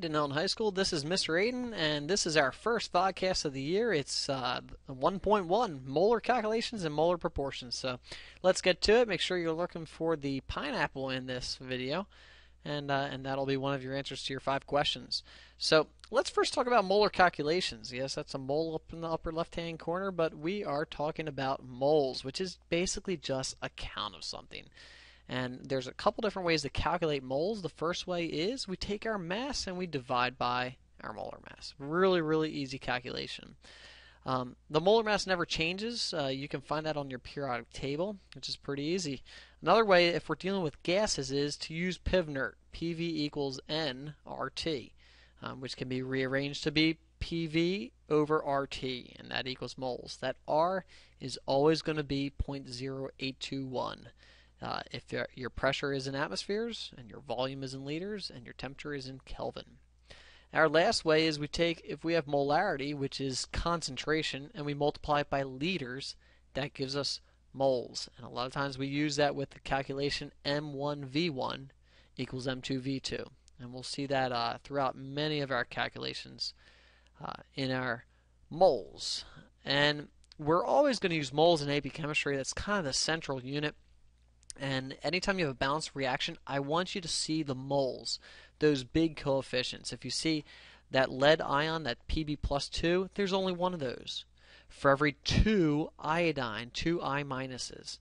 Dunellen High School. This is Mr. Ayton, and this is our first podcast of the year. It's uh, 1.1 molar calculations and molar proportions. So let's get to it. Make sure you're looking for the pineapple in this video, and uh, and that'll be one of your answers to your five questions. So let's first talk about molar calculations. Yes, that's a mole up in the upper left-hand corner, but we are talking about moles, which is basically just a count of something. And there's a couple different ways to calculate moles. The first way is we take our mass and we divide by our molar mass. Really, really easy calculation. Um, the molar mass never changes. Uh, you can find that on your periodic table, which is pretty easy. Another way, if we're dealing with gases, is to use PVNRT, PV equals N RT, um, which can be rearranged to be PV over RT, and that equals moles. That R is always going to be 0.0821. Uh, if your, your pressure is in atmospheres and your volume is in liters and your temperature is in Kelvin. Our last way is we take, if we have molarity, which is concentration, and we multiply it by liters, that gives us moles. And a lot of times we use that with the calculation M1V1 equals M2V2. And we'll see that uh, throughout many of our calculations uh, in our moles. And we're always going to use moles in AP chemistry. That's kind of the central unit. And anytime you have a balanced reaction, I want you to see the moles, those big coefficients. If you see that lead ion, that Pb plus 2, there's only one of those. For every two iodine, two I minuses.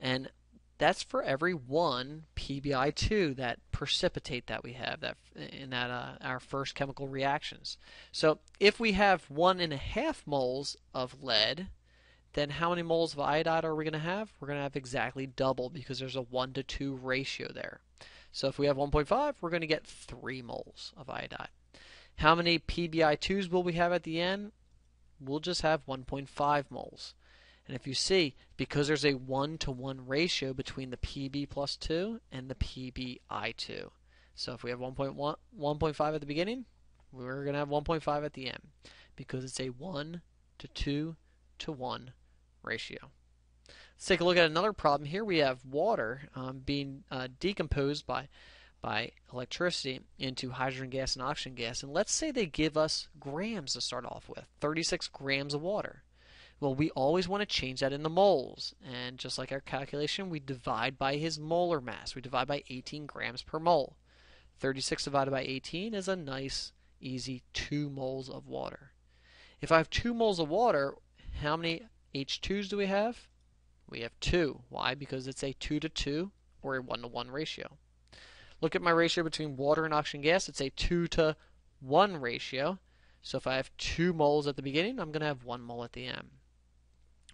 And that's for every one PbI2, that precipitate that we have that in that uh, our first chemical reactions. So if we have one and a half moles of lead, then how many moles of iodide are we going to have? We're going to have exactly double because there's a 1 to 2 ratio there. So if we have 1.5, we're going to get 3 moles of iodide. How many PbI2s will we have at the end? We'll just have 1.5 moles. And if you see, because there's a 1 to 1 ratio between the Pb plus 2 and the PbI2. So if we have 1.1, 1.5 at the beginning, we're going to have 1.5 at the end because it's a 1 to 2 to 1 ratio. Let's take a look at another problem here. We have water um, being uh, decomposed by by electricity into hydrogen gas and oxygen gas. And let's say they give us grams to start off with 36 grams of water. Well, we always want to change that into moles. And just like our calculation, we divide by his molar mass. We divide by 18 grams per mole. 36 divided by 18 is a nice, easy 2 moles of water. If I have 2 moles of water, how many H2s do we have? We have 2. Why? Because it's a 2 to 2 or a 1 to 1 ratio. Look at my ratio between water and oxygen gas. It's a 2 to 1 ratio. So if I have 2 moles at the beginning, I'm going to have 1 mole at the end.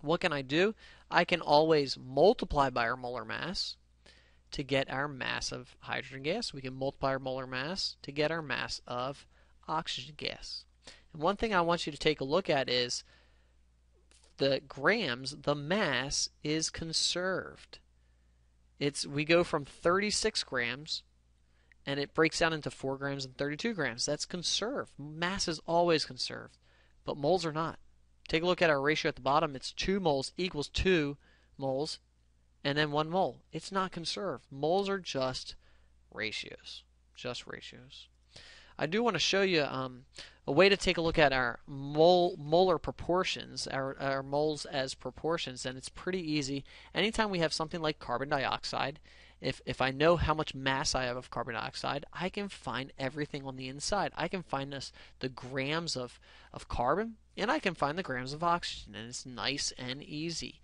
What can I do? I can always multiply by our molar mass to get our mass of hydrogen gas. We can multiply our molar mass to get our mass of oxygen gas. And one thing I want you to take a look at is the grams, the mass is conserved. It's we go from 36 grams and it breaks down into 4 grams and 32 grams. That's conserved. Mass is always conserved, but moles are not. Take a look at our ratio at the bottom. It's 2 moles equals 2 moles and then 1 mole. It's not conserved. Moles are just ratios. Just ratios. I do want to show you um, a way to take a look at our mole, molar proportions, our, our moles as proportions, and it's pretty easy. Anytime we have something like carbon dioxide, if, if I know how much mass I have of carbon dioxide, I can find everything on the inside. I can find this, the grams of, of carbon, and I can find the grams of oxygen, and it's nice and easy.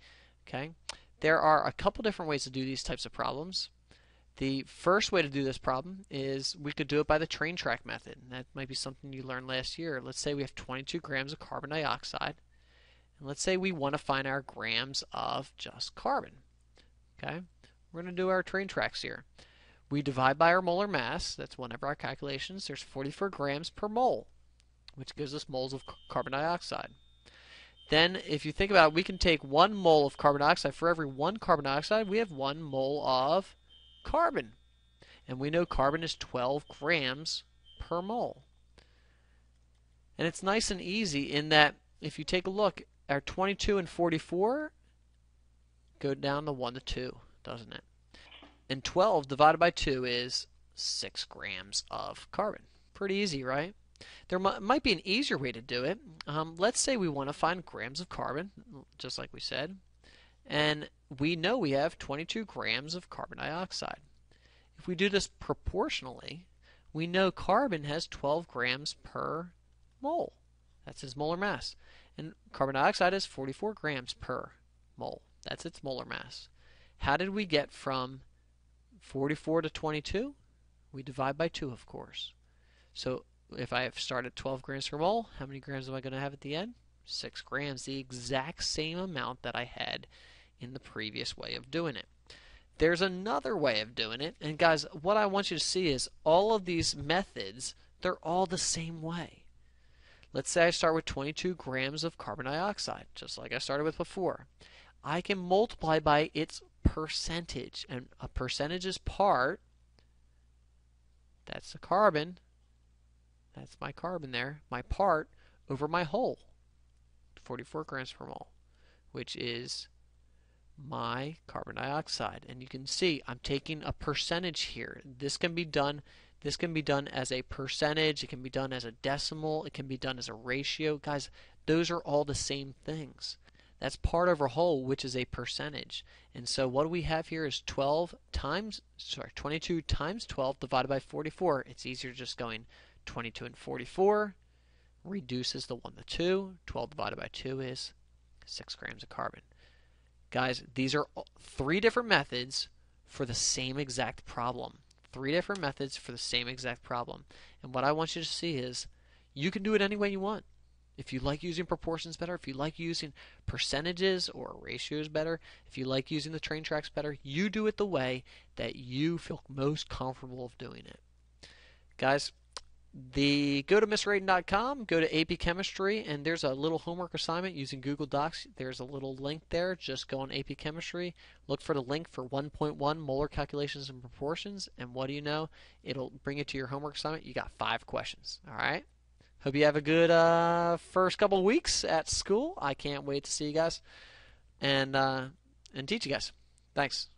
Okay, There are a couple different ways to do these types of problems. The first way to do this problem is we could do it by the train track method. That might be something you learned last year. Let's say we have 22 grams of carbon dioxide. And let's say we want to find our grams of just carbon. Okay, We're going to do our train tracks here. We divide by our molar mass. That's one of our calculations. There's 44 grams per mole, which gives us moles of carbon dioxide. Then, if you think about it, we can take one mole of carbon dioxide. For every one carbon dioxide, we have one mole of carbon. And we know carbon is 12 grams per mole. And it's nice and easy in that if you take a look, our 22 and 44 go down to 1 to 2, doesn't it? And 12 divided by 2 is 6 grams of carbon. Pretty easy, right? There might be an easier way to do it. Um, let's say we want to find grams of carbon, just like we said, and we know we have 22 grams of carbon dioxide. If we do this proportionally, we know carbon has 12 grams per mole. That's its molar mass. And carbon dioxide is 44 grams per mole. That's its molar mass. How did we get from 44 to 22? We divide by 2, of course. So if I start at 12 grams per mole, how many grams am I going to have at the end? 6 grams, the exact same amount that I had in the previous way of doing it. There's another way of doing it, and guys, what I want you to see is all of these methods, they're all the same way. Let's say I start with 22 grams of carbon dioxide, just like I started with before. I can multiply by its percentage, and a percentage is part, that's the carbon, that's my carbon there, my part over my whole, 44 grams per mole, which is my carbon dioxide. And you can see I'm taking a percentage here. This can be done this can be done as a percentage, it can be done as a decimal, it can be done as a ratio. Guys, those are all the same things. That's part of over whole, which is a percentage. And so what we have here is 12 times, sorry, 22 times 12 divided by 44. It's easier just going 22 and 44 reduces the 1 to 2. 12 divided by 2 is 6 grams of carbon. Guys, these are three different methods for the same exact problem. Three different methods for the same exact problem. And what I want you to see is you can do it any way you want. If you like using proportions better, if you like using percentages or ratios better, if you like using the train tracks better, you do it the way that you feel most comfortable of doing it. Guys, the go to mrayton.com, go to AP Chemistry, and there's a little homework assignment using Google Docs. There's a little link there. Just go on AP Chemistry, look for the link for 1.1 molar calculations and proportions, and what do you know? It'll bring it to your homework assignment. You got five questions. All right. Hope you have a good uh, first couple of weeks at school. I can't wait to see you guys and uh, and teach you guys. Thanks.